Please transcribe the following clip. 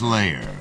Slayer.